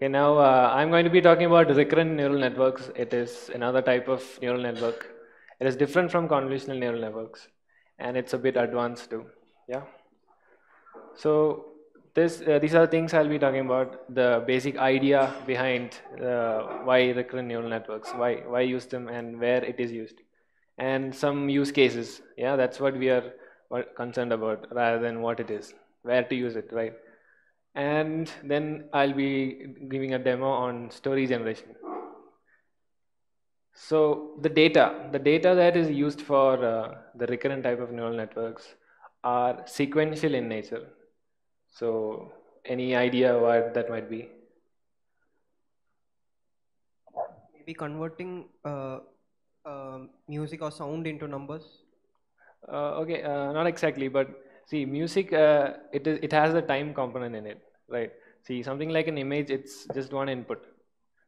Okay, now uh, I'm going to be talking about recurrent neural networks. It is another type of neural network. It is different from convolutional neural networks, and it's a bit advanced too. Yeah. So this, uh, these are the things I'll be talking about. The basic idea behind uh, why recurrent neural networks, why why use them, and where it is used, and some use cases. Yeah, that's what we are concerned about, rather than what it is, where to use it, right? And then I'll be giving a demo on story generation. So the data, the data that is used for uh, the recurrent type of neural networks are sequential in nature. So any idea what that might be? Maybe converting uh, uh, music or sound into numbers? Uh, okay, uh, not exactly, but See, music, uh, it, is, it has a time component in it, right? See, something like an image, it's just one input.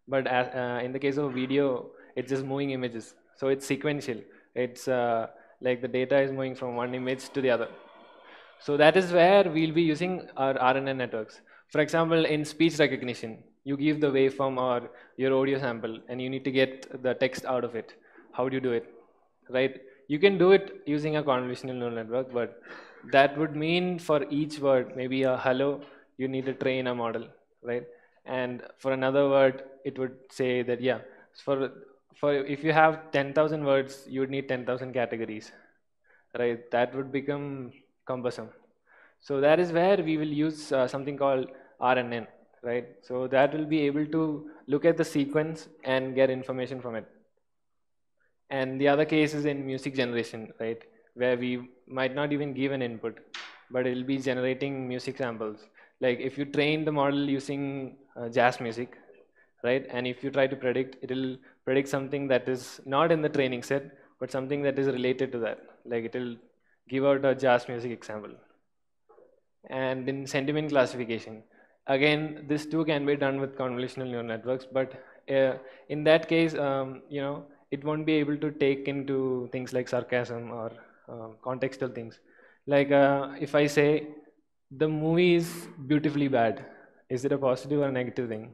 But as, uh, in the case of video, it's just moving images. So it's sequential. It's uh, like the data is moving from one image to the other. So that is where we'll be using our RNN networks. For example, in speech recognition, you give the waveform or your audio sample and you need to get the text out of it. How do you do it? Right? You can do it using a convolutional neural network, but that would mean for each word, maybe a hello, you need to train a model, right? And for another word, it would say that, yeah, for, for if you have 10,000 words, you would need 10,000 categories, right? That would become cumbersome. So that is where we will use uh, something called RNN, right? So that will be able to look at the sequence and get information from it. And the other case is in music generation, right? Where we might not even give an input, but it'll be generating music samples. Like if you train the model using uh, jazz music, right? And if you try to predict, it'll predict something that is not in the training set, but something that is related to that. Like it'll give out a jazz music example. And in sentiment classification, again, this too can be done with convolutional neural networks, but uh, in that case, um, you know, it won't be able to take into things like sarcasm or uh, contextual things. Like uh, if I say the movie is beautifully bad, is it a positive or a negative thing?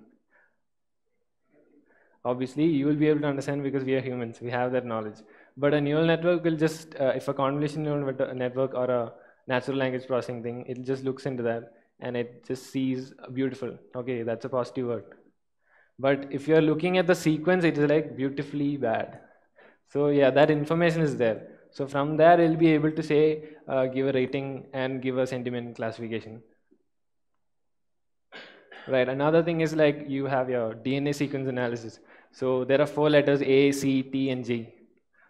Obviously, you will be able to understand because we are humans, we have that knowledge. But a neural network will just, uh, if a convolution neural network or a natural language processing thing, it just looks into that and it just sees beautiful. Okay, that's a positive word. But if you're looking at the sequence, it is like beautifully bad. So yeah, that information is there. So from there, it'll be able to say, uh, give a rating and give a sentiment classification. Right, another thing is like you have your DNA sequence analysis. So there are four letters A, C, T, and G.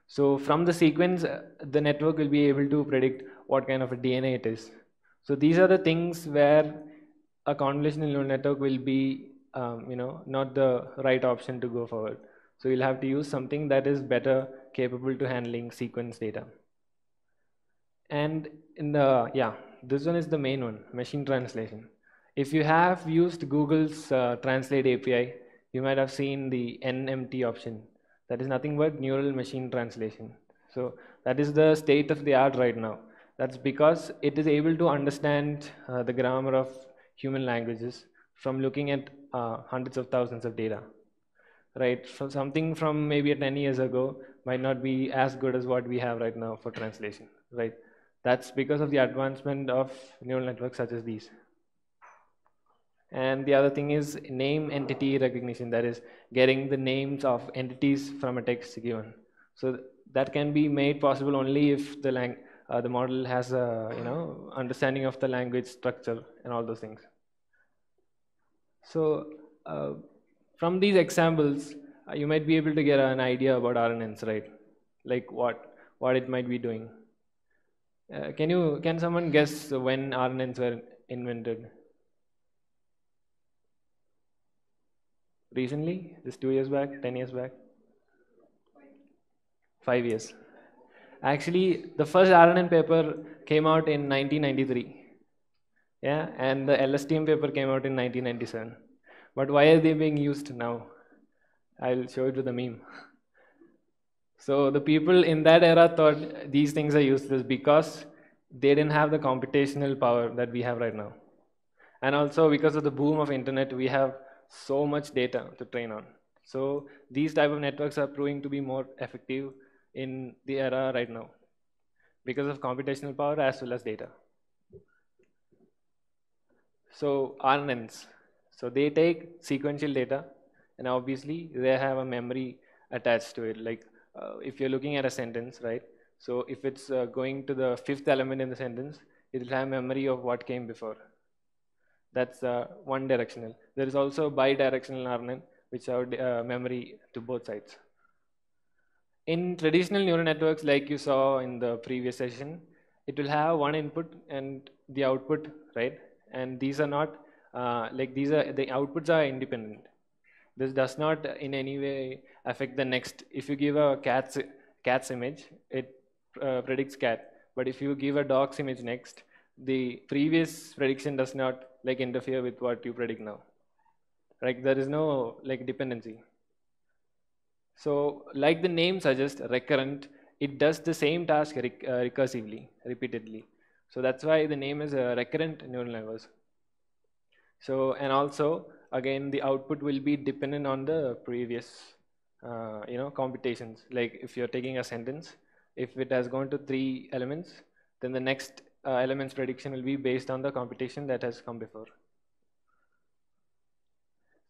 So from the sequence, uh, the network will be able to predict what kind of a DNA it is. So these are the things where a convolutional neural network will be, um, you know, not the right option to go forward. So you'll have to use something that is better capable to handling sequence data. And in the, yeah, this one is the main one, machine translation. If you have used Google's uh, Translate API, you might have seen the NMT option. That is nothing but neural machine translation. So that is the state of the art right now. That's because it is able to understand uh, the grammar of human languages from looking at uh, hundreds of thousands of data right? So something from maybe 10 years ago might not be as good as what we have right now for translation, right? That's because of the advancement of neural networks such as these. And the other thing is name entity recognition, that is getting the names of entities from a text given. So that can be made possible only if the, lang uh, the model has a you know, understanding of the language structure and all those things. So uh, from these examples, you might be able to get an idea about RNNs, right? Like what, what it might be doing. Uh, can you, can someone guess when RNNs were invented? Recently? Just two years back, 10 years back? Five years. Actually, the first RNN paper came out in 1993. Yeah, and the LSTM paper came out in 1997. But why are they being used now? I'll show it with a meme. So the people in that era thought these things are useless because they didn't have the computational power that we have right now. And also because of the boom of internet, we have so much data to train on. So these type of networks are proving to be more effective in the era right now because of computational power as well as data. So RNNs, so they take sequential data and obviously they have a memory attached to it. Like uh, if you're looking at a sentence, right? So if it's uh, going to the fifth element in the sentence, it will have memory of what came before. That's uh, one directional. There is also bidirectional RNN, which have uh, memory to both sides. In traditional neural networks, like you saw in the previous session, it will have one input and the output, right? And these are not, uh, like these are, the outputs are independent. This does not in any way affect the next. If you give a cat's, cat's image, it uh, predicts cat. But if you give a dog's image next, the previous prediction does not like interfere with what you predict now. Like There is no like dependency. So like the name suggests, recurrent, it does the same task rec uh, recursively, repeatedly. So that's why the name is a recurrent neural networks. So, and also, again, the output will be dependent on the previous, uh, you know, computations. Like if you're taking a sentence, if it has gone to three elements, then the next uh, elements prediction will be based on the computation that has come before.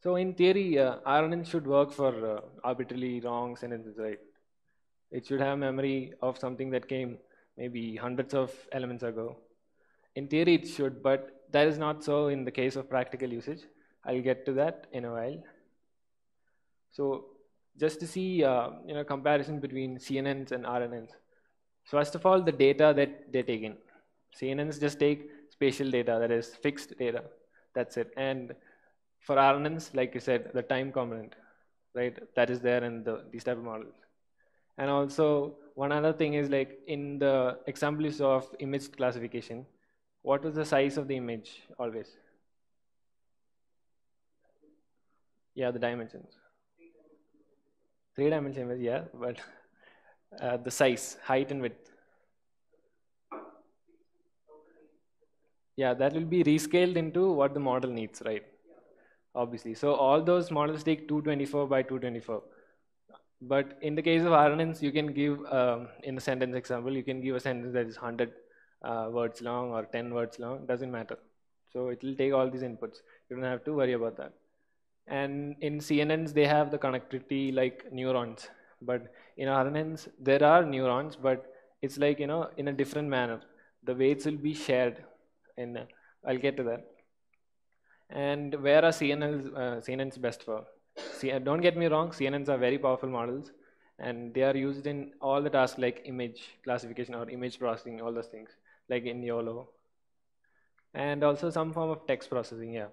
So in theory, uh, RNN should work for uh, arbitrarily wrong sentences, right? It should have memory of something that came maybe hundreds of elements ago. In theory, it should, but that is not so in the case of practical usage. I'll get to that in a while. So just to see, uh, you know, comparison between CNNs and RNNs. So first of all, the data that they take in. CNNs just take spatial data, that is fixed data. That's it. And for RNNs, like you said, the time component, right? That is there in the, these type of models. And also, one other thing is like in the example you saw of image classification, what was the size of the image always? Yeah, the dimensions. Three dimension image, yeah, but uh, the size, height and width. Yeah, that will be rescaled into what the model needs, right? obviously. So all those models take 224 by 224. But in the case of RNNs, you can give, um, in the sentence example, you can give a sentence that is 100 uh, words long or 10 words long, doesn't matter. So it will take all these inputs. You don't have to worry about that. And in CNNs, they have the connectivity like neurons. But in RNNs, there are neurons, but it's like, you know, in a different manner. The weights will be shared. And I'll get to that. And where are CNNs, uh, CNNs best for? See, uh, don't get me wrong, CNNs are very powerful models and they are used in all the tasks like image classification or image processing, all those things, like in YOLO. And also some form of text processing, yeah.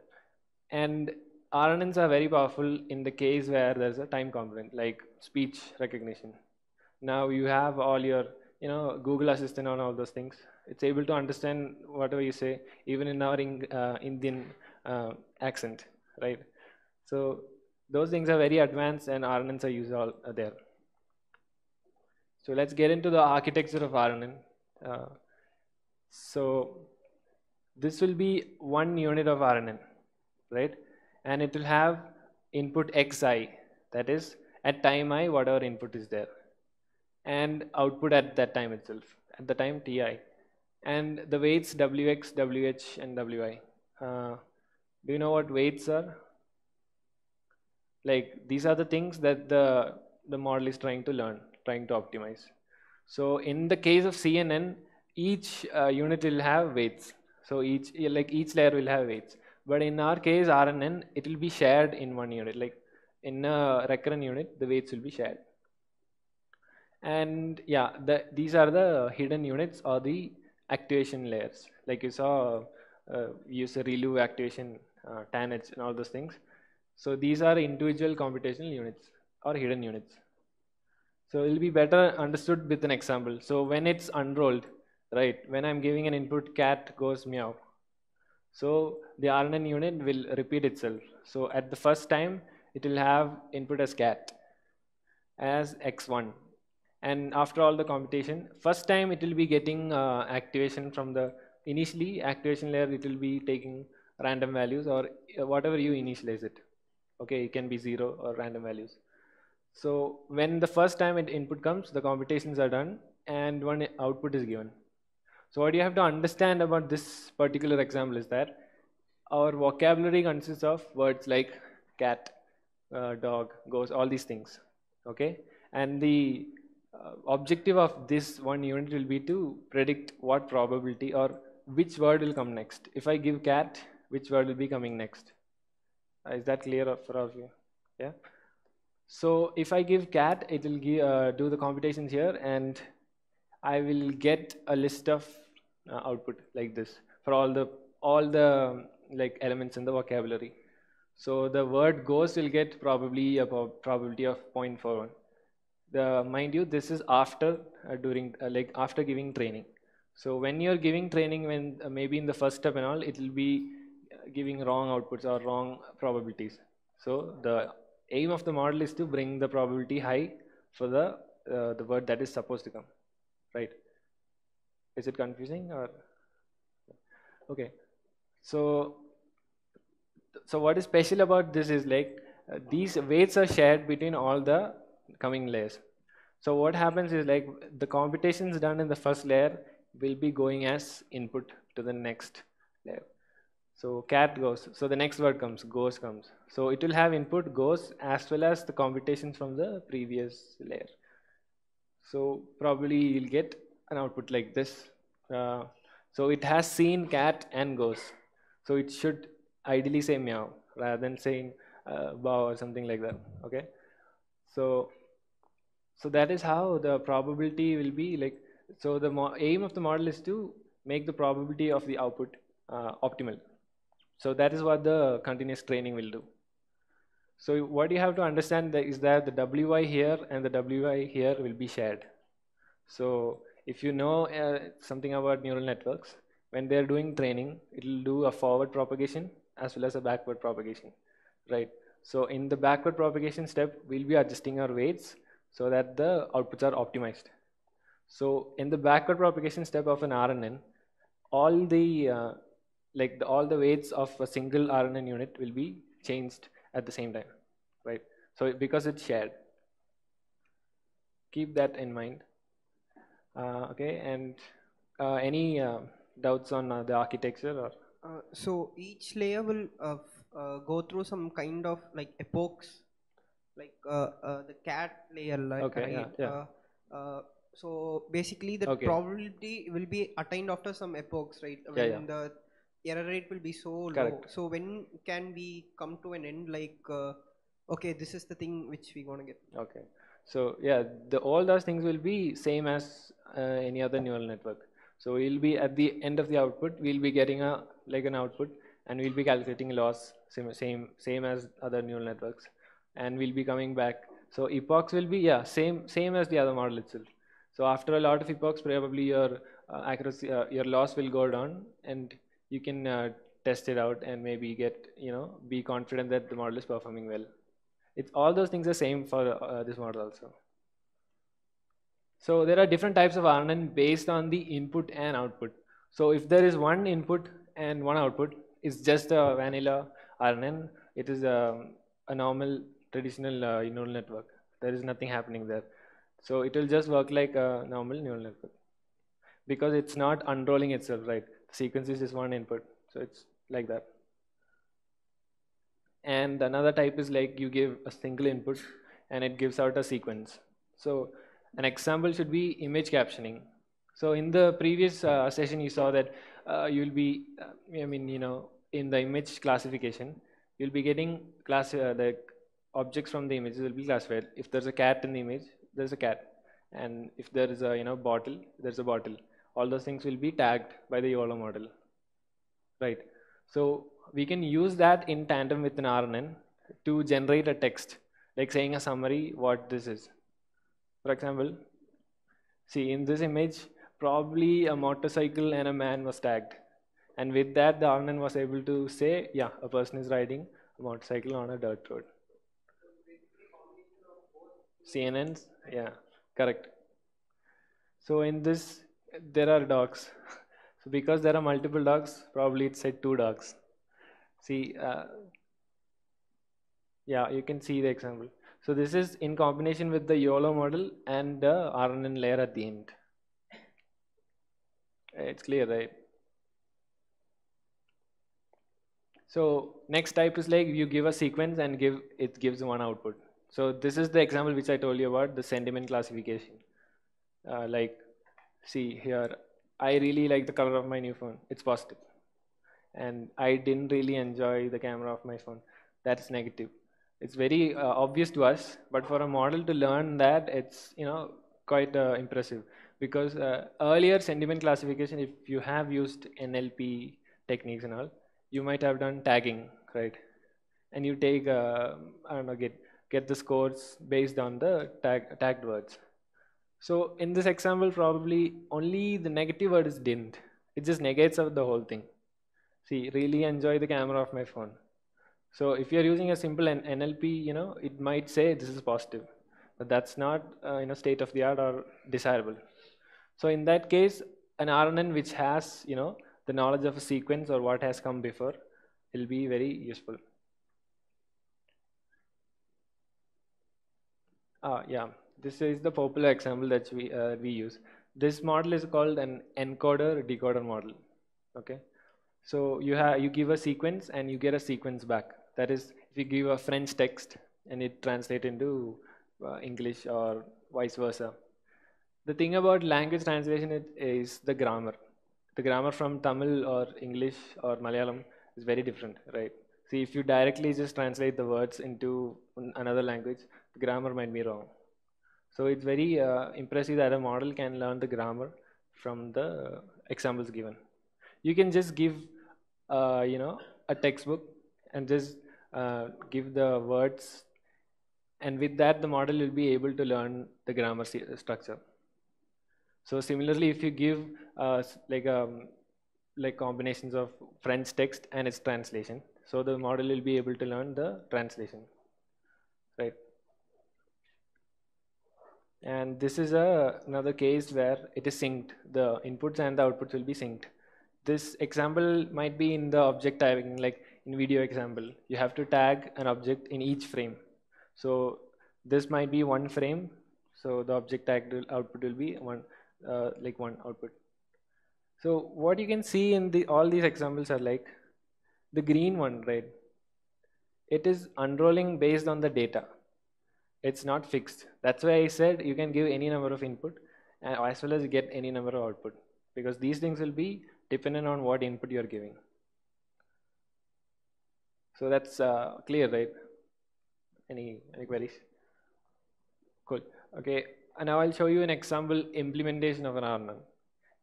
And RNNs are very powerful in the case where there's a time component, like speech recognition. Now you have all your, you know, Google Assistant and all those things. It's able to understand whatever you say, even in our uh, Indian uh, accent, right? So those things are very advanced and RNNs are used all uh, there. So let's get into the architecture of RNN. Uh, so this will be one unit of RNN, right? And it will have input xi, that is at time i, whatever input is there, and output at that time itself, at the time ti. And the weights wx, wh, and wi. Uh, do you know what weights are? Like these are the things that the, the model is trying to learn, trying to optimize. So in the case of CNN, each uh, unit will have weights. So each like each layer will have weights. But in our case, RNN, it will be shared in one unit. Like in a recurrent unit, the weights will be shared. And yeah, the, these are the hidden units or the activation layers. Like you saw, uh, use a ReLU activation uh, TANH and all those things. So these are individual computational units or hidden units. So it will be better understood with an example. So when it's unrolled, right, when I'm giving an input cat goes meow. So the RNN unit will repeat itself. So at the first time, it will have input as cat as x1. And after all the computation, first time it will be getting uh, activation from the initially activation layer, it will be taking random values or uh, whatever you initialize it. Okay, it can be zero or random values. So when the first time it input comes, the computations are done and one output is given. So what you have to understand about this particular example is that our vocabulary consists of words like cat, uh, dog, ghost, all these things. Okay, and the uh, objective of this one unit will be to predict what probability or which word will come next. If I give cat, which word will be coming next? Uh, is that clear for all of you? Yeah. So if I give cat, it will give, uh, do the computations here, and I will get a list of uh, output like this for all the all the like elements in the vocabulary. So the word ghost will get probably a probability of 0.41. The mind you, this is after uh, during uh, like after giving training. So when you're giving training, when uh, maybe in the first step and all, it will be uh, giving wrong outputs or wrong probabilities. So the aim of the model is to bring the probability high for the uh, the word that is supposed to come, right? Is it confusing or okay? So so what is special about this is like uh, these weights are shared between all the coming layers. So what happens is like the computations done in the first layer will be going as input to the next layer. So cat goes, so the next word comes, goes comes. So it will have input goes as well as the computations from the previous layer. So probably you'll get an output like this. Uh, so it has seen cat and goes. So it should ideally say meow rather than saying uh, bow or something like that. Okay. So, so that is how the probability will be like. So the aim of the model is to make the probability of the output uh, optimal. So that is what the continuous training will do. So what you have to understand is that the WI here and the WI here will be shared. So if you know uh, something about neural networks, when they're doing training, it will do a forward propagation as well as a backward propagation, right? So in the backward propagation step, we'll be adjusting our weights so that the outputs are optimized. So in the backward propagation step of an RNN, all the uh, like the, all the weights of a single RNN unit will be changed at the same time, right? So because it's shared. Keep that in mind. Uh, okay, and uh, any uh, doubts on uh, the architecture or? Uh, so each layer will uh, go through some kind of like epochs, like the cat layer, like, okay, right? Yeah, yeah. so basically, the okay. probability will be attained after some epochs, right? When yeah, yeah. the error rate will be so Correct. low. So when can we come to an end? Like, uh, okay, this is the thing which we want to get. Okay. So yeah, the, all those things will be same as uh, any other neural network. So we'll be at the end of the output, we'll be getting a like an output, and we'll be calculating loss same same same as other neural networks, and we'll be coming back. So epochs will be yeah same same as the other model itself. So after a lot of epochs, probably your uh, accuracy, uh, your loss will go down, and you can uh, test it out and maybe get you know be confident that the model is performing well it's all those things are same for uh, this model also. So there are different types of RNN based on the input and output. So if there is one input and one output it's just a vanilla RNN it is a, a normal traditional uh, neural network. There is nothing happening there. So it will just work like a normal neural network. Because it's not unrolling itself right? The sequence is just one input. So it's like that and another type is like you give a single input and it gives out a sequence. So an example should be image captioning. So in the previous uh, session you saw that uh, you'll be uh, i mean you know in the image classification you'll be getting class uh, the objects from the images will be classified. If there's a cat in the image there's a cat. And if there is a you know bottle there's a bottle. All those things will be tagged by the YOLO model, right? So we can use that in tandem with an RNN to generate a text, like saying a summary what this is. For example, see in this image, probably a motorcycle and a man was tagged. And with that, the RNN was able to say, yeah, a person is riding a motorcycle on a dirt road. CNNs, yeah, correct. So in this there are dogs. so because there are multiple dogs, probably it said two dogs. See, uh, Yeah, you can see the example. So this is in combination with the YOLO model and the RNN layer at the end. It's clear, right? So next type is like you give a sequence and give it gives one output. So this is the example which I told you about the sentiment classification. Uh, like, see here, I really like the color of my new phone. It's positive, and I didn't really enjoy the camera of my phone. That's negative. It's very uh, obvious to us, but for a model to learn that, it's you know quite uh, impressive because uh, earlier sentiment classification, if you have used NLP techniques and all, you might have done tagging, right? And you take, uh, I don't know, get, get the scores based on the tag, tagged words. So in this example, probably only the negative word is didn't. It just negates out the whole thing. See, really enjoy the camera of my phone. So if you're using a simple NLP, you know, it might say this is positive, but that's not, uh, you know, state of the art or desirable. So in that case, an RNN which has, you know, the knowledge of a sequence or what has come before will be very useful. Ah, yeah, this is the popular example that we, uh, we use. This model is called an encoder decoder model. Okay, so you have you give a sequence and you get a sequence back. That is, if you give a French text and it translates into uh, English or vice versa. The thing about language translation is the grammar the grammar from Tamil or English or Malayalam is very different, right? See, if you directly just translate the words into another language, the grammar might be wrong. So it's very uh, impressive that a model can learn the grammar from the examples given. You can just give, you know, a textbook and just uh, give the words, and with that, the model will be able to learn the grammar structure. So similarly, if you give uh, like um, like combinations of French text and its translation, so the model will be able to learn the translation, right? And this is a, another case where it is synced. The inputs and the outputs will be synced. This example might be in the object tagging, like in video example. You have to tag an object in each frame. So this might be one frame. So the object tagged output will be one uh, like one output. So what you can see in the all these examples are like the green one, right? It is unrolling based on the data. It's not fixed. That's why I said you can give any number of input uh, as well as get any number of output because these things will be dependent on what input you're giving. So that's uh, clear, right? Any, any queries? Cool. Okay, and now I'll show you an example implementation of an RNN.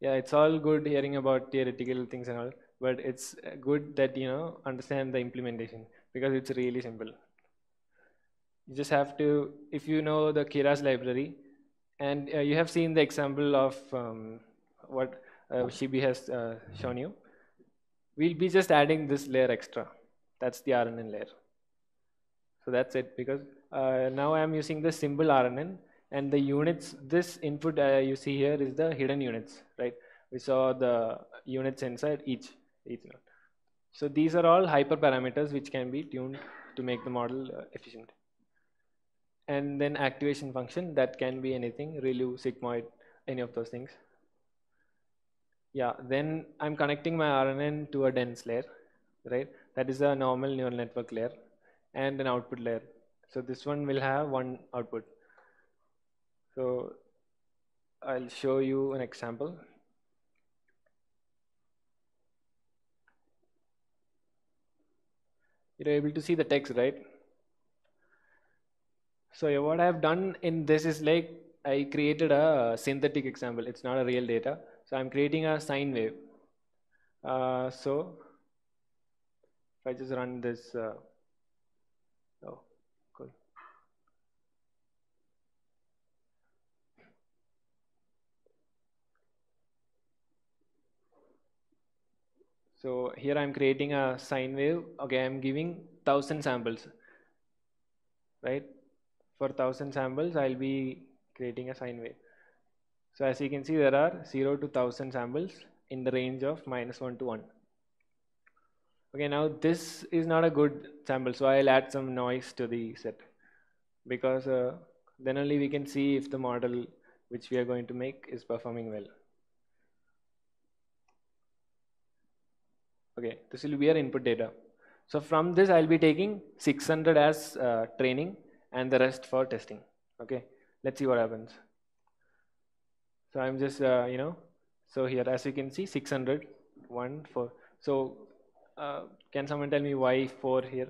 Yeah, it's all good hearing about theoretical things and all, but it's good that you know understand the implementation because it's really simple. You just have to, if you know the Keras library, and uh, you have seen the example of um, what uh, Shibi has uh, shown you, we'll be just adding this layer extra. That's the RNN layer. So that's it because uh, now I'm using the simple RNN and the units this input uh, you see here is the hidden units right? We saw the units inside each each node. So these are all hyperparameters which can be tuned to make the model uh, efficient. And then activation function that can be anything ReLU sigmoid any of those things yeah then i'm connecting my rnn to a dense layer right that is a normal neural network layer and an output layer so this one will have one output so I'll show you an example. You're able to see the text, right? So what I've done in this is like I created a synthetic example. It's not a real data. So I'm creating a sine wave. Uh, so if I just run this, uh, oh, So here I'm creating a sine wave. Okay, I'm giving thousand samples, right? For thousand samples, I'll be creating a sine wave. So as you can see, there are zero to thousand samples in the range of minus one to one. Okay, now this is not a good sample, so I'll add some noise to the set because uh, then only we can see if the model which we are going to make is performing well. Okay, this will be our input data. So from this, I'll be taking 600 as uh, training and the rest for testing. Okay, let's see what happens. So I'm just, uh, you know, so here as you can see 600, 1, 4. So uh, can someone tell me why 4 here?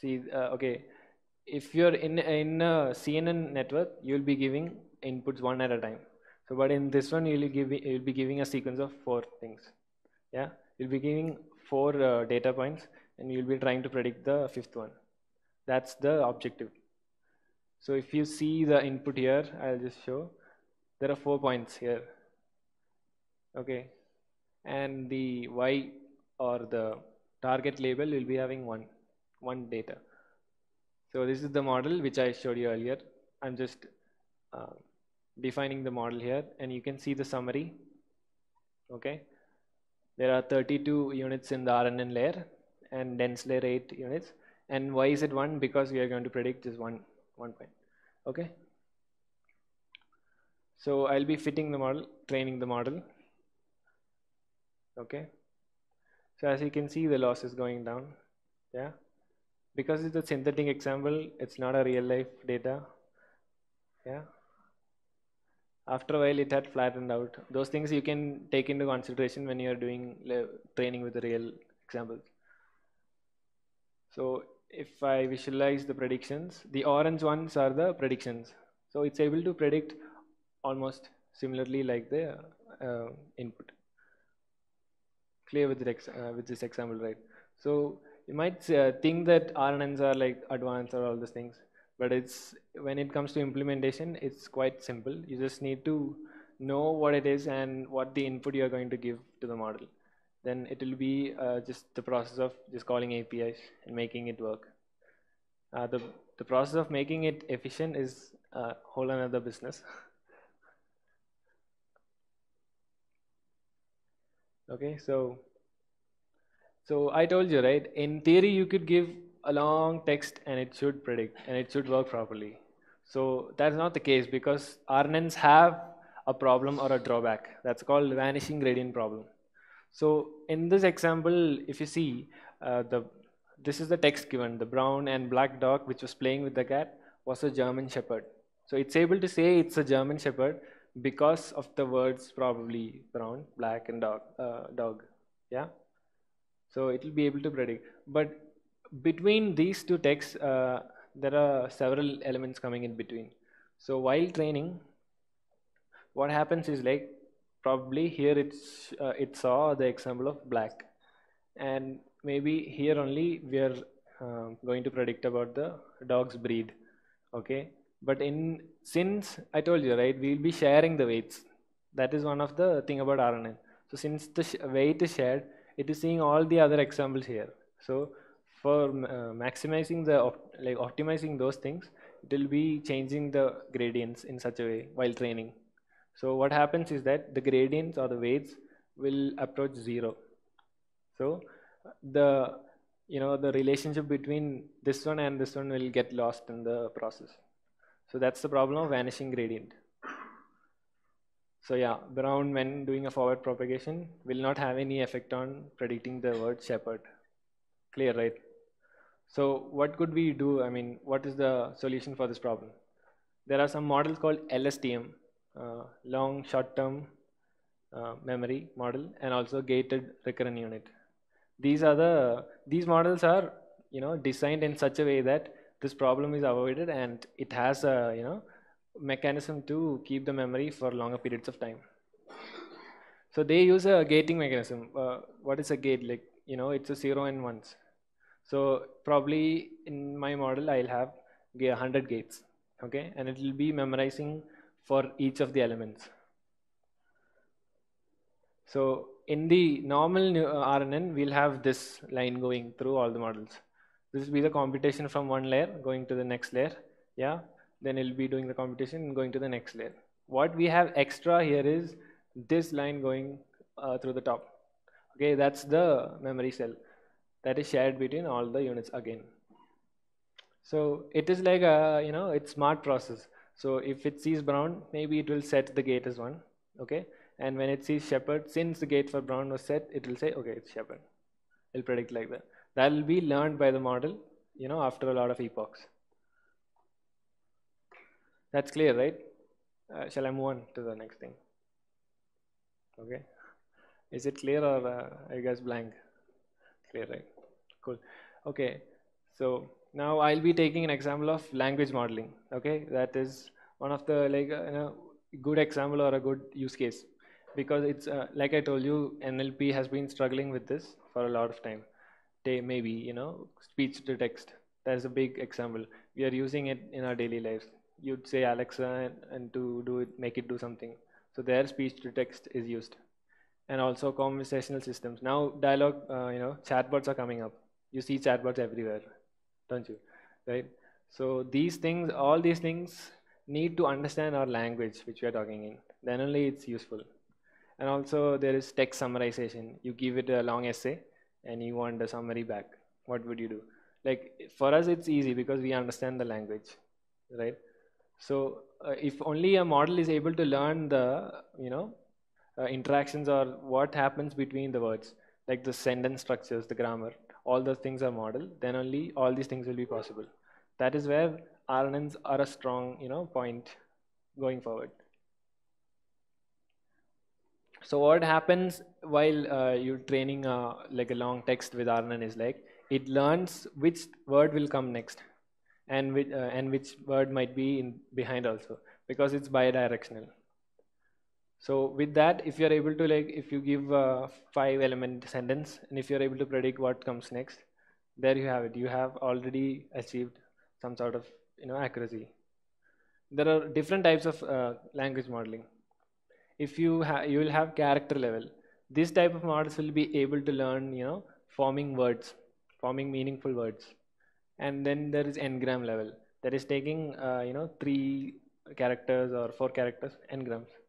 See, uh, okay, if you're in, in a CNN network, you'll be giving inputs one at a time. So, but in this one, you'll, give, you'll be giving a sequence of four things. Yeah, you'll be giving four uh, data points and you'll be trying to predict the fifth one. That's the objective. So if you see the input here, I'll just show, there are four points here. Okay, and the Y or the target label will be having one, one data. So this is the model which I showed you earlier. I'm just uh, defining the model here and you can see the summary. Okay, there are 32 units in the RNN layer and dense layer 8 units. And why is it 1? Because we are going to predict just one, one point. Okay. So I'll be fitting the model, training the model. Okay. So as you can see, the loss is going down. Yeah. Because it's a synthetic example, it's not a real life data. Yeah. After a while, it had flattened out. Those things you can take into consideration when you're doing training with the real examples. So if I visualize the predictions, the orange ones are the predictions. So it's able to predict almost similarly like the uh, input. Clear with, the uh, with this example, right? So you might uh, think that RNNs are like advanced or all these things, but it's when it comes to implementation, it's quite simple. You just need to know what it is and what the input you're going to give to the model then it will be uh, just the process of just calling APIs and making it work. Uh, the, the process of making it efficient is a whole another business. okay, so so I told you, right? In theory, you could give a long text and it should predict and it should work properly. So that's not the case because RNNs have a problem or a drawback. That's called vanishing gradient problem. So in this example, if you see uh, the this is the text given, the brown and black dog which was playing with the cat was a German Shepherd. So it's able to say it's a German Shepherd because of the words probably brown, black and dog, uh, dog. Yeah. So it will be able to predict. But between these two texts, uh, there are several elements coming in between. So while training, what happens is like probably here it's uh, it saw the example of black. And maybe here only we are uh, going to predict about the dog's breed okay? But in since i told you right we'll be sharing the weights. That is one of the thing about rnn so since the weight is shared it is seeing all the other examples here. So for uh, maximizing the op like optimizing those things it will be changing the gradients in such a way while training so what happens is that the gradients or the weights will approach zero. So the you know the relationship between this one and this one will get lost in the process. So that's the problem of vanishing gradient. So yeah, Brown when doing a forward propagation will not have any effect on predicting the word shepherd. Clear, right? So what could we do? I mean, what is the solution for this problem? There are some models called LSTM, long short-term uh, memory model and also gated recurrent unit. These are the these models are you know designed in such a way that this problem is avoided and it has a you know mechanism to keep the memory for longer periods of time. So they use a gating mechanism. Uh, what is a gate? Like you know, it's a zero and ones. So probably in my model, I'll have 100 gates. Okay, and it will be memorizing for each of the elements. So in the normal uh, RNN, we'll have this line going through all the models. This will be the computation from one layer going to the next layer. Yeah. Then it'll be doing the computation and going to the next layer. What we have extra here is this line going uh, through the top. Okay, that's the memory cell that is shared between all the units again. So it is like a, you know, it's smart process. So if it sees brown, maybe it will set the gate as one, okay? And when it sees shepherd, since the gate for brown was set, it will say, okay, it's shepherd. It'll predict like that. That will be learned by the model, you know, after a lot of epochs. That's clear, right? Uh, shall I move on to the next thing? Okay. Is it clear or uh, are you guys blank? Clear, right? Cool. Okay. So now I'll be taking an example of language modeling. Okay, that is one of the like uh, you know good example or a good use case because it's uh, like I told you, NLP has been struggling with this for a lot of time. They maybe you know speech to text. That's a big example. We are using it in our daily lives. You'd say Alexa and, and to do it, make it do something. So their speech to text is used, and also conversational systems. Now dialogue, uh, you know, chatbots are coming up. You see chatbots everywhere don't you? Right? So these things, all these things need to understand our language which we are talking in. Then only it's useful. And also there is text summarization. You give it a long essay and you want a summary back. What would you do? Like for us, it's easy because we understand the language, right? So uh, if only a model is able to learn the, you know, uh, interactions or what happens between the words, like the sentence structures, the grammar, all those things are modeled, then only all these things will be possible. That is where RNNs are a strong, you know, point going forward. So what happens while uh, you're training uh, like a long text with RNN is like it learns which word will come next, and which uh, and which word might be in behind also because it's bidirectional. So with that, if you're able to like, if you give a five element sentence and if you're able to predict what comes next, there you have it. You have already achieved some sort of, you know, accuracy. There are different types of uh, language modeling. If you you will have character level. This type of models will be able to learn, you know, forming words, forming meaningful words. And then there is n-gram level that is taking, uh, you know, three characters or four characters, n-grams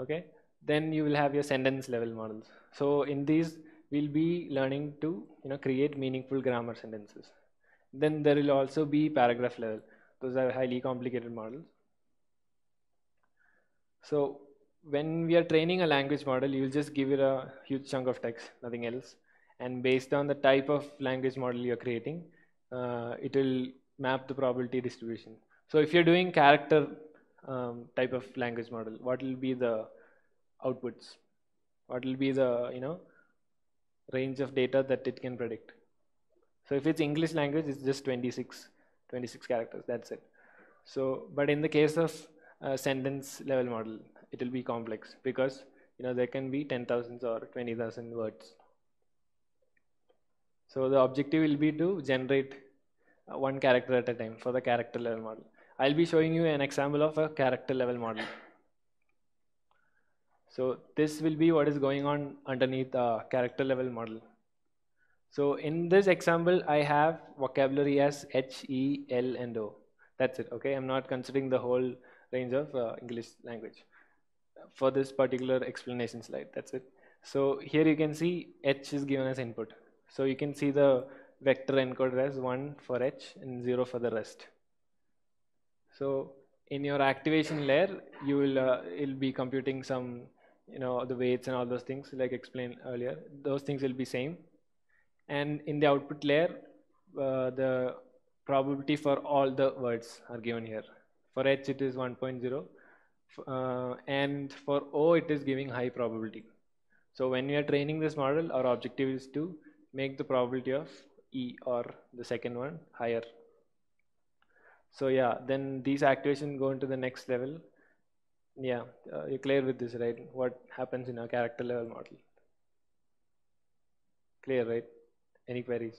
okay? Then you will have your sentence level models. So in these we'll be learning to you know create meaningful grammar sentences. Then there will also be paragraph level. Those are highly complicated models. So when we are training a language model you'll just give it a huge chunk of text nothing else. And based on the type of language model you're creating uh, it will map the probability distribution. So if you're doing character um, type of language model. What will be the outputs? What will be the you know range of data that it can predict? So if it's english language it's just 26 26 characters. That's it. So but in the case of sentence level model it will be complex because you know there can be 10,000 or 20,000 words. So the objective will be to generate uh, one character at a time for the character level model I'll be showing you an example of a character level model. So this will be what is going on underneath a character level model. So in this example, I have vocabulary as H, E, L, and O. That's it, okay? I'm not considering the whole range of uh, English language for this particular explanation slide. That's it. So here you can see H is given as input. So you can see the vector encoded as 1 for H and 0 for the rest. So in your activation layer, you will uh, will be computing some, you know, the weights and all those things like explained earlier. Those things will be same. And in the output layer, uh, the probability for all the words are given here. For H, it is 1.0. Uh, and for O, it is giving high probability. So when we are training this model, our objective is to make the probability of E or the second one higher so yeah, then these activations go into the next level. Yeah, uh, you're clear with this, right? What happens in a character level model? Clear, right? Any queries?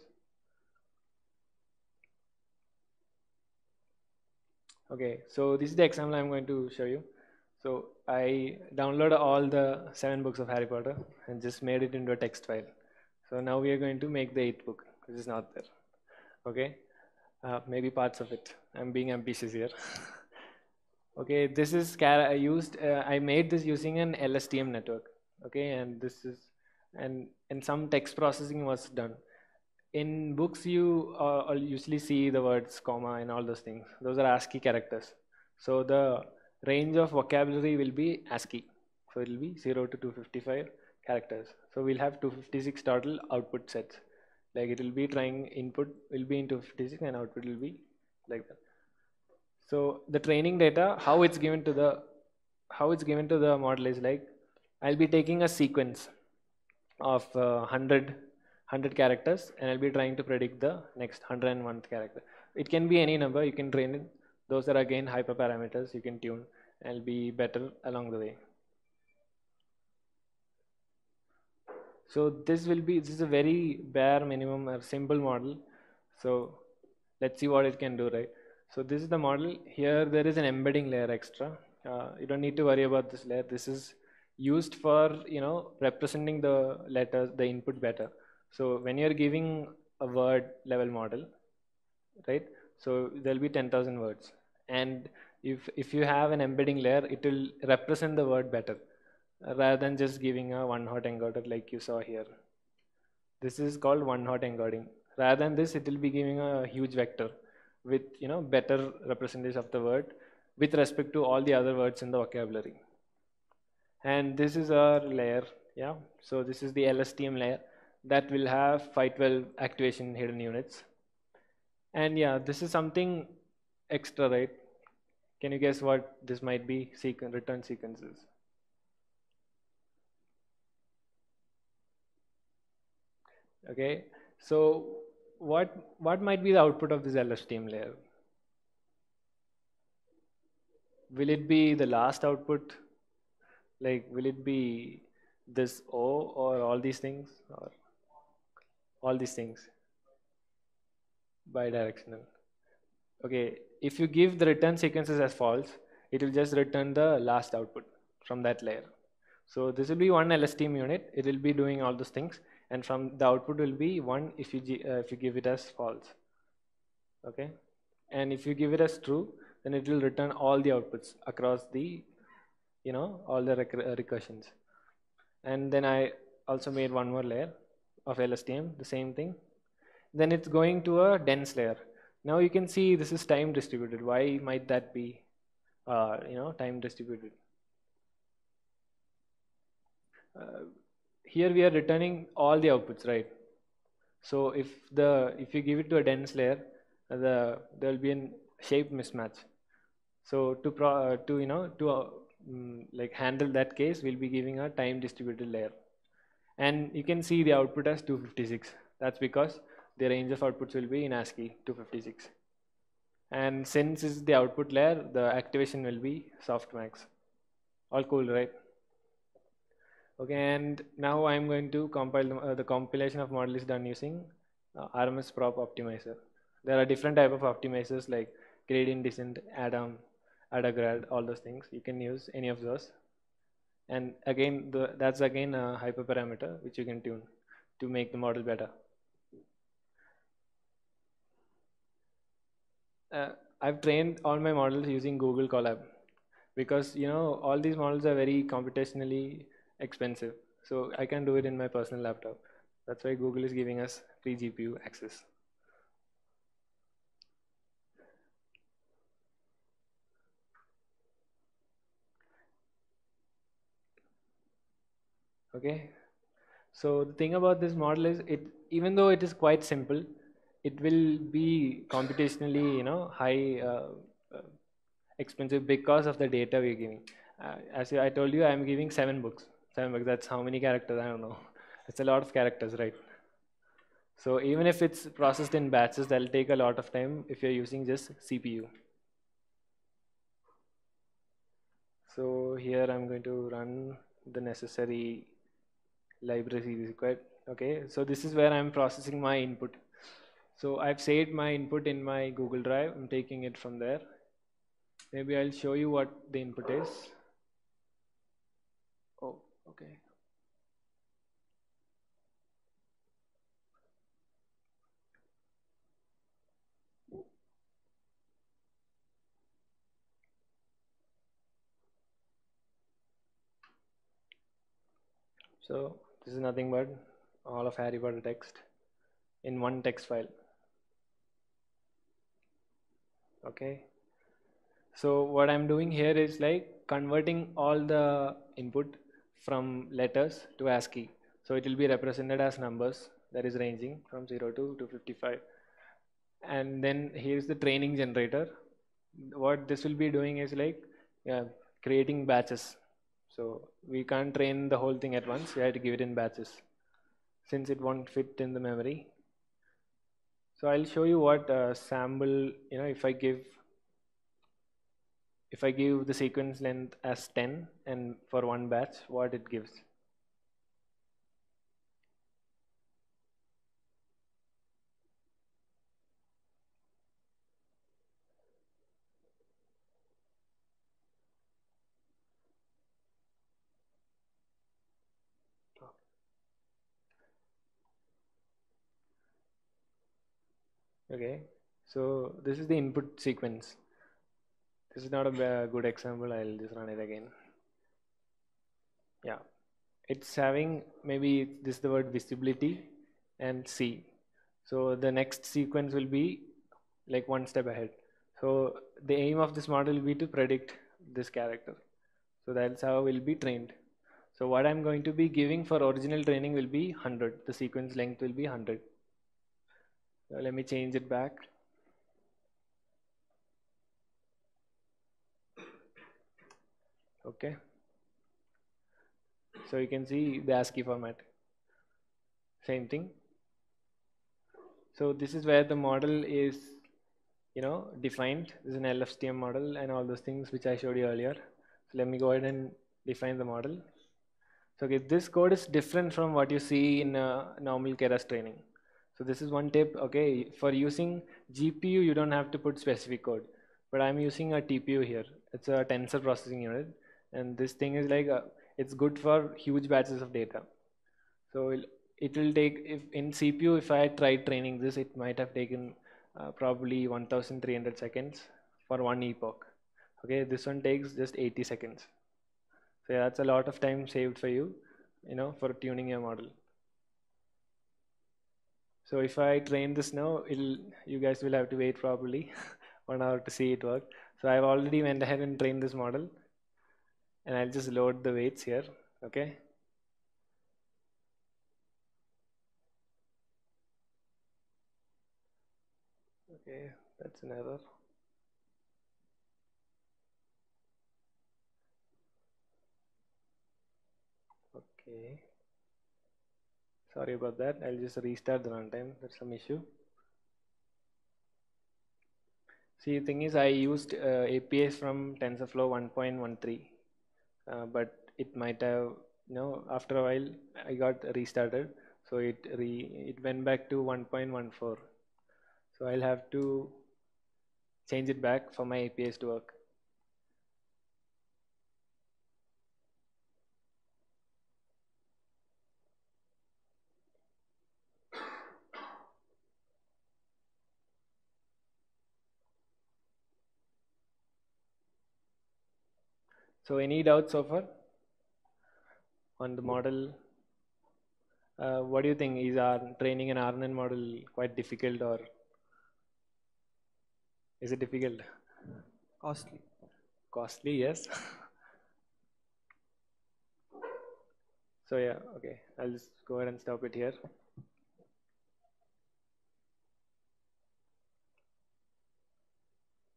Okay, so this is the example I'm going to show you. So I downloaded all the seven books of Harry Potter and just made it into a text file. So now we are going to make the eighth book, which is not there. Okay, uh, maybe parts of it. I'm being ambitious here. Okay, this is I used. Uh, I made this using an LSTM network. Okay, and this is and and some text processing was done. In books, you uh, usually see the words comma and all those things. Those are ASCII characters. So the range of vocabulary will be ASCII. So it will be 0 to 255 characters. So we'll have 256 total output sets. Like it will be trying input will be into 256 and output will be like that. So the training data, how it's given to the how it's given to the model is like I'll be taking a sequence of uh, 100 100 characters and I'll be trying to predict the next 101 character. It can be any number, you can train it. Those are again hyperparameters you can tune and be better along the way. So this will be, this is a very bare minimum or simple model. So let's see what it can do, right? So this is the model. Here there is an embedding layer extra. Uh, you don't need to worry about this layer. This is used for, you know, representing the letters, the input better. So when you're giving a word level model, right? So there'll be 10,000 words. And if, if you have an embedding layer, it will represent the word better rather than just giving a one hot encoder like you saw here. This is called one hot encoding. Rather than this, it will be giving a huge vector with you know better representation of the word with respect to all the other words in the vocabulary. And this is our layer, yeah. So this is the LSTM layer that will have 512 activation hidden units. And yeah, this is something extra, right? Can you guess what this might be? Sequen return sequences. Okay, so what what might be the output of this LSTM layer? Will it be the last output? Like, will it be this O or all these things or all these things? Bidirectional. Okay, if you give the return sequences as false, it will just return the last output from that layer. So this will be one LSTM unit. It will be doing all those things and from the output will be 1 if you, uh, if you give it as false. Okay? And if you give it as true then it will return all the outputs across the you know all the rec uh, recursions. And then I also made one more layer of LSTM the same thing. Then it's going to a dense layer. Now you can see this is time distributed. Why might that be uh, you know time distributed? Uh, here we are returning all the outputs, right? So if the if you give it to a dense layer, the there will be a shape mismatch. So to pro, uh, to you know to uh, mm, like handle that case, we'll be giving a time distributed layer, and you can see the output as 256. That's because the range of outputs will be in ASCII 256. And since it's the output layer, the activation will be softmax. All cool, right? Okay, and now I'm going to compile the, uh, the compilation of model is done using uh, RMS prop optimizer. There are different type of optimizers like gradient descent, Adam, AdaGrad, all those things. You can use any of those. And again, the, that's again a hyperparameter which you can tune to make the model better. Uh, I've trained all my models using Google Colab because you know all these models are very computationally expensive. So I can do it in my personal laptop. That's why Google is giving us free GPU access. Okay. So the thing about this model is it even though it is quite simple, it will be computationally, you know, high uh, uh, expensive because of the data we're giving. Uh, as I told you, I'm giving seven books seven bucks that's how many characters i don't know. It's a lot of characters right? So even if it's processed in batches that'll take a lot of time if you're using just cpu so here i'm going to run the necessary library required. Okay so this is where i'm processing my input. So i've saved my input in my google drive. I'm taking it from there. Maybe i'll show you what the input is Okay So this is nothing but all of Harry Potter text in one text file. Okay. So what I'm doing here is like converting all the input from letters to ASCII. So it will be represented as numbers that is ranging from 0 to 255. And then here's the training generator. What this will be doing is like creating batches. So we can't train the whole thing at once. We have to give it in batches since it won't fit in the memory. So I'll show you what uh, sample, you know, if I give if I give the sequence length as 10 and for one batch, what it gives. Okay, so this is the input sequence. This is not a good example. I'll just run it again. Yeah, it's having maybe this is the word visibility and C. So the next sequence will be like one step ahead. So the aim of this model will be to predict this character. So that's how it will be trained. So what I'm going to be giving for original training will be 100. The sequence length will be 100. So let me change it back. Okay. So you can see the ASCII format. Same thing. So this is where the model is, you know, defined. This is an LSTM model and all those things which I showed you earlier. So let me go ahead and define the model. So okay, this code is different from what you see in a normal Keras training. So this is one tip, okay, for using GPU, you don't have to put specific code, but I'm using a TPU here. It's a tensor processing unit. And this thing is like, a, it's good for huge batches of data. So it will take, if in CPU, if I tried training this, it might have taken uh, probably 1300 seconds for one epoch. Okay, this one takes just 80 seconds. So yeah, that's a lot of time saved for you, you know, for tuning your model. So if I train this now, it'll, you guys will have to wait probably one hour to see it work. So I've already went ahead and trained this model and I'll just load the weights here, okay? Okay, that's an error. Okay. Sorry about that. I'll just restart the runtime. There's some issue. See, the thing is, I used uh, APIs from TensorFlow 1.13, uh, but it might have, you know, after a while, I got restarted. So it re it went back to 1.14. So I'll have to change it back for my APIs to work. So any doubts so far on the model? Uh, what do you think? Is our training an RNN model quite difficult or is it difficult? Costly. Costly, yes. so yeah, okay. I'll just go ahead and stop it here.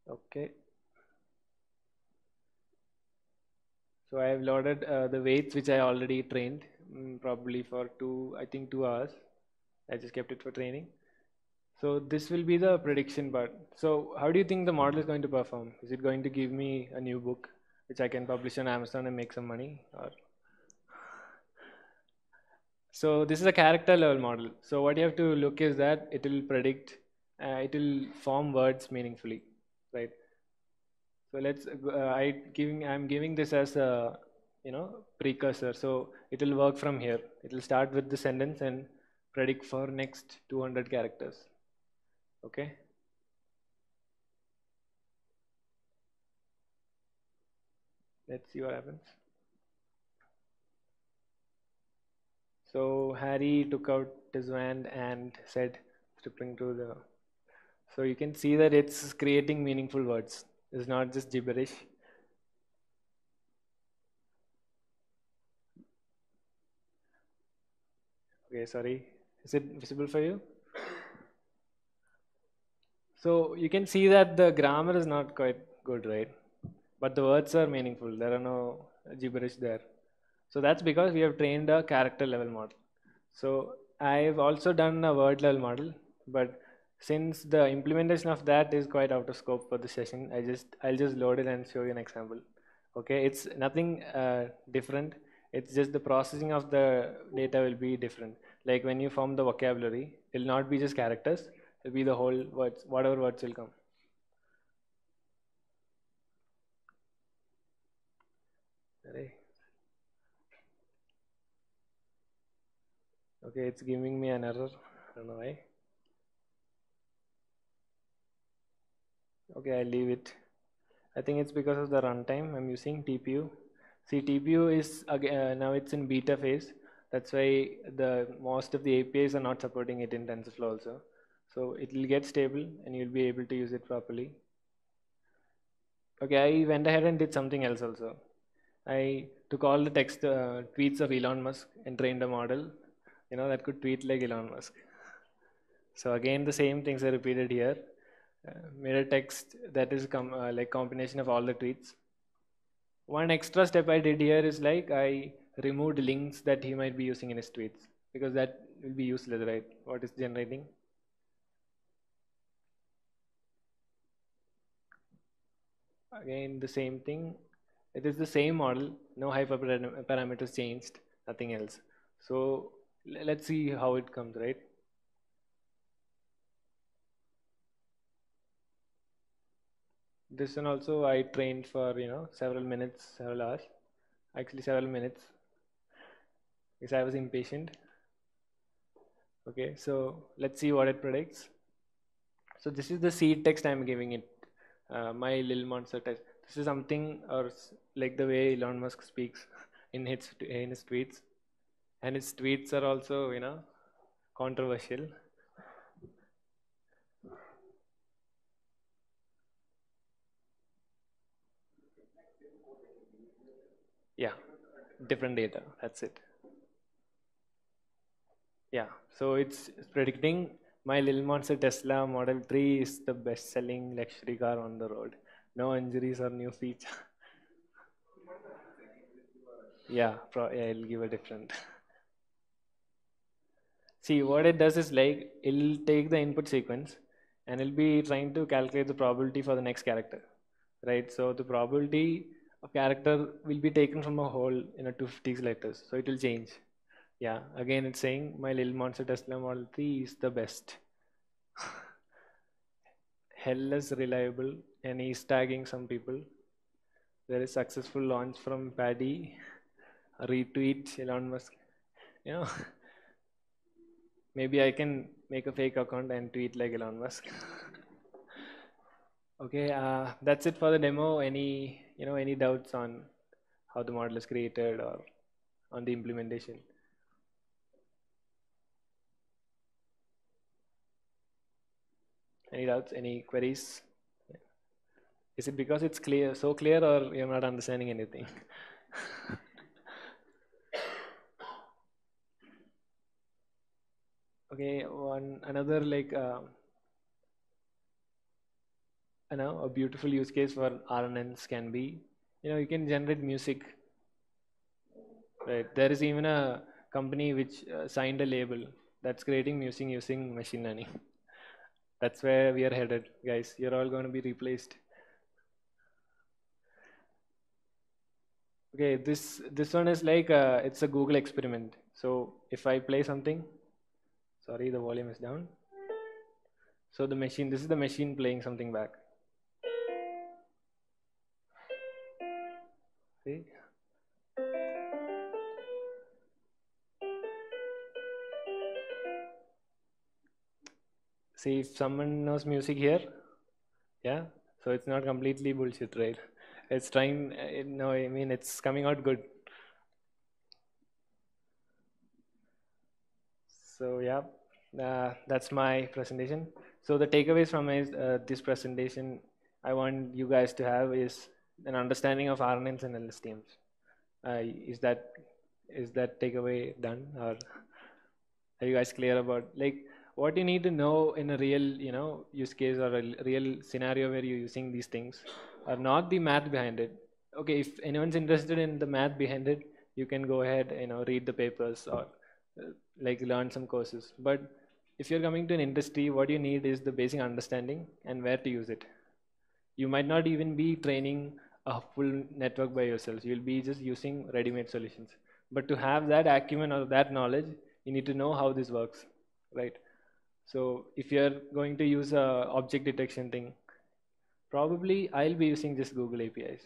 Okay. So I have loaded uh, the weights which I already trained um, probably for two, I think two hours. I just kept it for training. So this will be the prediction part. So how do you think the model is going to perform? Is it going to give me a new book which I can publish on Amazon and make some money? Or so this is a character level model. So what you have to look is that it will predict, uh, it will form words meaningfully, right? So let's, uh, I giving, I'm giving this as a, you know, precursor. So it will work from here. It will start with the sentence and predict for next 200 characters. Okay. Let's see what happens. So Harry took out his wand and said, stripping to the. So you can see that it's creating meaningful words. It's not just gibberish. Okay, sorry. Is it visible for you? So you can see that the grammar is not quite good, right? But the words are meaningful. There are no gibberish there. So that's because we have trained a character level model. So I've also done a word level model, but since the implementation of that is quite out of scope for the session, I just I'll just load it and show you an example. Okay, it's nothing uh, different. It's just the processing of the data will be different. Like when you form the vocabulary, it'll not be just characters. It'll be the whole words, whatever words will come. Okay, it's giving me an error. I don't know why. Okay, I'll leave it. I think it's because of the runtime I'm using TPU. See, TPU is again uh, now it's in beta phase. That's why the most of the APIs are not supporting it in TensorFlow also. So it will get stable and you'll be able to use it properly. Okay, I went ahead and did something else also. I took all the text uh, tweets of Elon Musk and trained a model, you know, that could tweet like Elon Musk. So again, the same things are repeated here. A text that is com uh, like combination of all the tweets. One extra step I did here is like I removed links that he might be using in his tweets because that will be useless, right? What is generating? Again, the same thing. It is the same model, no hyperparameters changed, nothing else. So let's see how it comes, right? This one also I trained for, you know, several minutes, several hours, actually several minutes, because I was impatient. Okay, so let's see what it predicts. So this is the seed text I'm giving it, uh, my little monster text. This is something or like the way Elon Musk speaks in his in his tweets, and his tweets are also you know controversial. Yeah, different data. That's it. Yeah, so it's predicting my little monster Tesla Model 3 is the best selling luxury car on the road. No injuries or new feature. yeah, yeah, it'll give a different. See, what it does is like it'll take the input sequence and it'll be trying to calculate the probability for the next character, right? So the probability of character will be taken from a whole in a 250 letters, so it will change. Yeah, again, it's saying my little monster Tesla Model 3 is the best. Hell less reliable, and he's tagging some people. There is successful launch from Paddy. Retweet Elon Musk. You know, maybe I can make a fake account and tweet like Elon Musk. okay, uh, that's it for the demo. Any you know any doubts on how the model is created or on the implementation? Any doubts? Any queries? Is it because it's clear, so clear, or you're not understanding anything? okay, one another like uh, you know a beautiful use case for RNNs can be, you know, you can generate music. Right, there is even a company which uh, signed a label that's creating music using machine learning. That's where we are headed, guys. You're all going to be replaced. Okay, this this one is like uh, it's a Google experiment. So if I play something, sorry, the volume is down. So the machine, this is the machine playing something back. See? See if someone knows music here, yeah. So it's not completely bullshit, right? It's trying. Uh, no, I mean it's coming out good. So yeah, uh, that's my presentation. So the takeaways from is, uh, this presentation I want you guys to have is an understanding of RNNs and LSTMs. Uh, is that is that takeaway done or are you guys clear about like what you need to know in a real you know use case or a real scenario where you're using these things are not the math behind it. Okay if anyone's interested in the math behind it you can go ahead you know read the papers or uh, like learn some courses. But if you're coming to an industry what you need is the basic understanding and where to use it. You might not even be training a full network by yourself. You'll be just using ready-made solutions. But to have that acumen or that knowledge you need to know how this works right? So if you're going to use a object detection thing probably i'll be using just google apis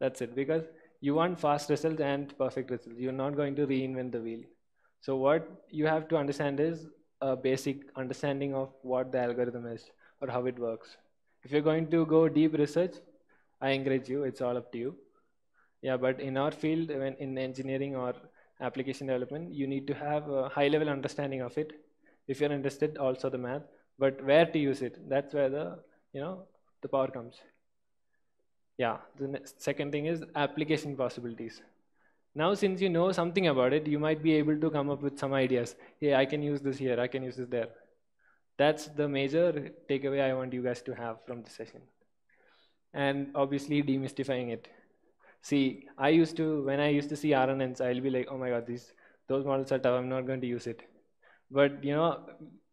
that's it. Because you want fast results and perfect results. You're not going to reinvent the wheel. So what you have to understand is a basic understanding of what the algorithm is or how it works. If you're going to go deep research i encourage you it's all up to you. Yeah but in our field when in engineering or application development you need to have a high level understanding of it. If you're interested also the math but where to use it that's where the you know the power comes. Yeah the next, second thing is application possibilities. Now since you know something about it you might be able to come up with some ideas. Hey i can use this here i can use this there. That's the major takeaway i want you guys to have from this session and obviously demystifying it. See i used to when i used to see rnns i'll be like oh my god these those models are tough. I'm not going to use it. But you know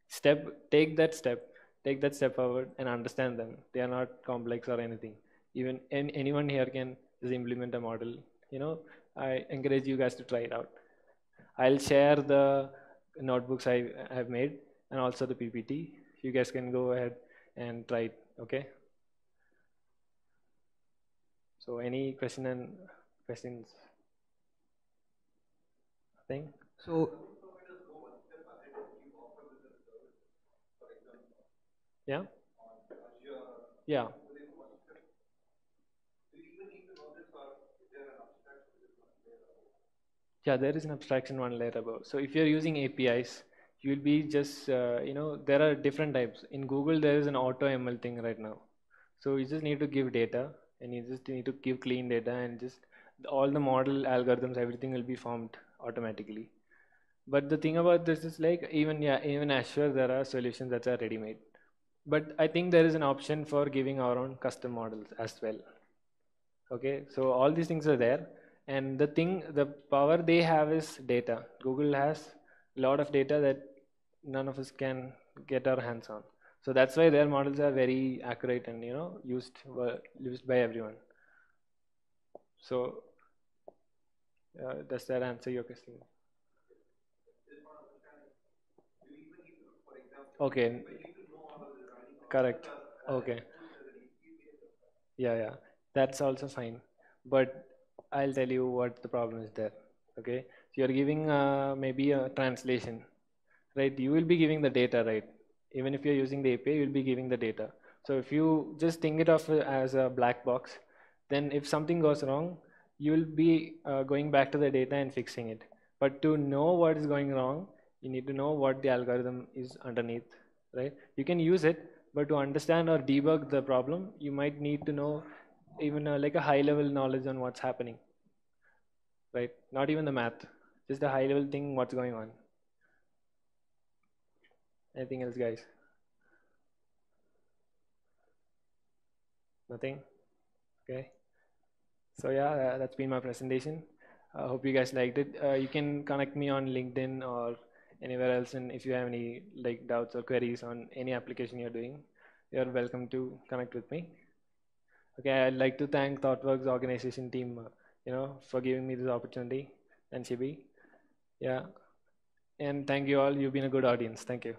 step take that step take that step forward and understand them. They are not complex or anything. Even anyone here can just implement a model. You know i encourage you guys to try it out. I'll share the notebooks i have made and also the ppt you guys can go ahead and try it okay so any question and questions? Thing So yeah? Yeah. Yeah there is an abstraction one layer above. So if you're using apis you'll be just uh, you know there are different types. In google there is an AutoML thing right now. So you just need to give data and you just need to give clean data and just all the model algorithms everything will be formed automatically. But the thing about this is like even yeah even azure there are solutions that are ready made but i think there is an option for giving our own custom models as well. Okay so all these things are there. And the thing the power they have is data. Google has a lot of data that none of us can get our hands on so that's why their models are very accurate and you know used used by everyone. So uh, does that answer your question? Okay. Correct. Okay. Yeah yeah. That's also fine. But I'll tell you what the problem is there. Okay, so you're giving uh, maybe a translation, right? You will be giving the data, right? Even if you're using the API, you'll be giving the data. So if you just think it of as a black box, then if something goes wrong, you'll be uh, going back to the data and fixing it. But to know what is going wrong, you need to know what the algorithm is underneath, right? You can use it, but to understand or debug the problem, you might need to know even uh, like a high level knowledge on what's happening right not even the math just a high level thing what's going on anything else guys nothing okay so yeah that's been my presentation i hope you guys liked it uh, you can connect me on linkedin or anywhere else and if you have any like doubts or queries on any application you're doing you're welcome to connect with me Okay, I'd like to thank ThoughtWorks organization team, uh, you know, for giving me this opportunity and Shibi. Yeah. And thank you all. You've been a good audience. Thank you.